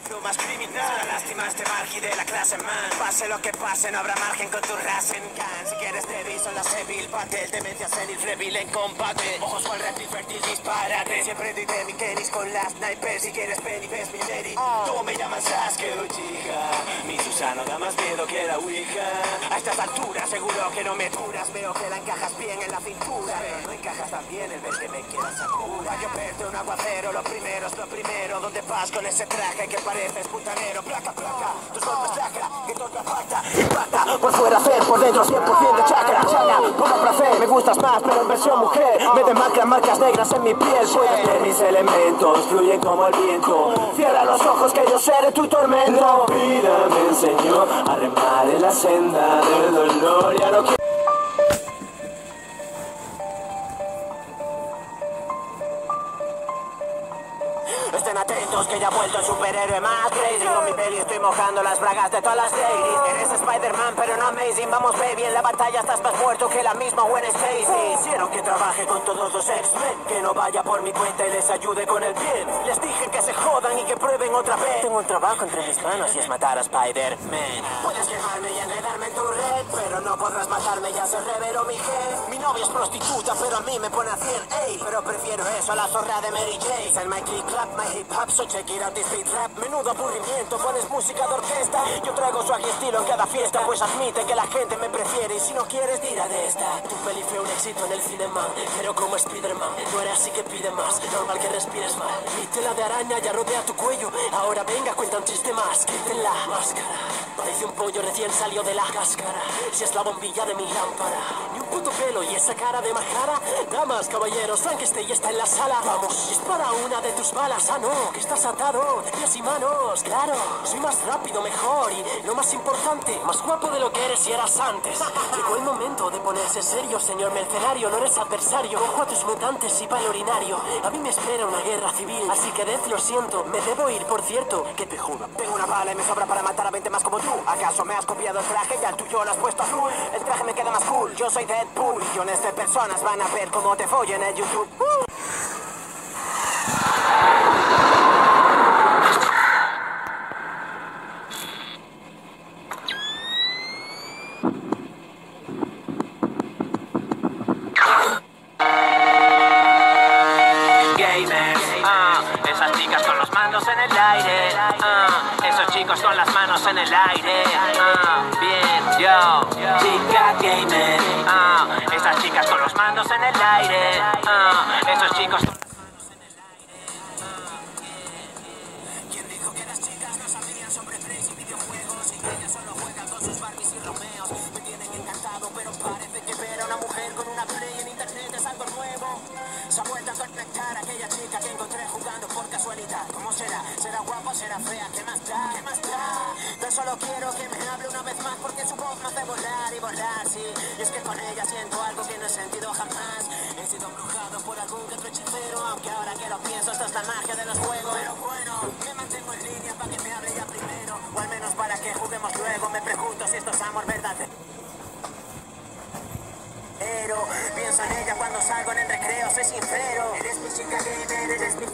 Flow más criminal. La lástima este margi de la clase man. Pase lo que pase, no habrá margen con tu Rasen Can. Si quieres débil, son las evil patel. Demencia senil, flebil en combate. Ojos con reptil, fértil, disparate. Siempre doy de mi Kenis con las snipers. Si quieres penny, ves mi lady. Tú me llamas Sasuke Uchiha. Mi Susano da más miedo que la Ouija. A estas alturas, seguro que no me duras. Veo que la encajas bien en la cintura. No encajas tan bien el ver que me quieras Sakura. Yo verte un aguacero, lo primero es lo primero. ¿Dónde vas con ese traje que pareces putanero? Placa, placa, tus golpes lacra, que toca falta, impacta. Por fuera hacer, por dentro 100% de chakra, chana. Por placer, me gustas más, pero en versión mujer. Me demacran marcas negras en mi piel. Puedes ver mis elementos, fluyen como el viento. Cierra los ojos que yo seré tu tormento. La vida me enseñó a remar en la senda del dolor. Estén atentos que ya ha vuelto el superhéroe más crazy Con mi peli estoy mojando las bragas de todas las ladies. Eres Spider-Man pero no amazing. Vamos baby, en la batalla estás más muerto que la misma Gwen Stacy. Hicieron que trabaje con todos los X-Men Que no vaya por mi cuenta y les ayude con el bien. Les dije que se jodan y que prueben otra vez. Tengo un trabajo entre mis manos y es matar a Spider-Man. Puedes quemarme y enredarme en tu red Pero no podrás matarme y hacer revero mi jefe Mi novia es prostituta pero a mí me pone a 100 Ey, pero prefiero eso a la zorra de Mary Jane. En my click clap, my hip hop, so check it out this beat rap. Menudo aburrimiento, pones música de orquesta. Yo traigo swag y estilo en cada fiesta Pues admite que la gente me prefiere. Y si no quieres, tira de esta. Tu peli fue un éxito en el cinema Pero como Spiderman, no era así que pide más. Normal que respires mal. Mi tela de araña ya rodea tu cuello. Ahora venga, cuenta un chiste más. Quiten la máscara Un pollo recién salió de la cáscara. Si es la bombilla de mi lámpara. Ni un puto pelo y esa cara de majara Damas, caballeros, Frankenstein está en la sala. Vamos, dispara una de tus balas. Ah no, que estás atado. De pies y manos. Claro, soy más rápido, mejor Y lo más importante, más guapo de lo que eres y eras antes. Llegó el momento de ponerse serio, señor mercenario. No eres adversario, cojo a tus mutantes y para el urinario. A mí me espera una guerra civil. Así que Death, lo siento, me debo ir, por cierto. Que te jodan Tengo una bala y me sobra para matar a 20 más como tú ¿Acaso me has copiado el traje y al tuyo lo has puesto azul? El traje me queda más cool, yo soy Deadpool Millones de personas van a ver cómo te follen en YouTube ¡Uh! gamers. ah, esas chicas con los manos en el aire. ah, esos chicos con las manos en el aire. ah, bien, yo, chica gamer. ah, esas chicas con los manos en el aire. ah, esos chicos. ¿Quién dijo que las chicas no sabían sobre y videojuegos? Y ¿Cómo será? ¿Será guapa? ¿Será fea? ¿Qué más da? ¿Qué más da? Tan solo quiero que me hable una vez más porque su voz me hace volar y volar, sí. Y es que con ella siento algo que no he sentido jamás. He sido embrujado por algún que otro hechicero, aunque ahora que lo pienso, esto es la magia de los juegos. Pero bueno, me mantengo en línea para que me hable ya primero. O al menos para que juguemos luego. Me pregunto si esto es amor verdadero. Pienso en ella cuando salgo en el recreo, soy sincero. Eres mi chica gamer, eres mi.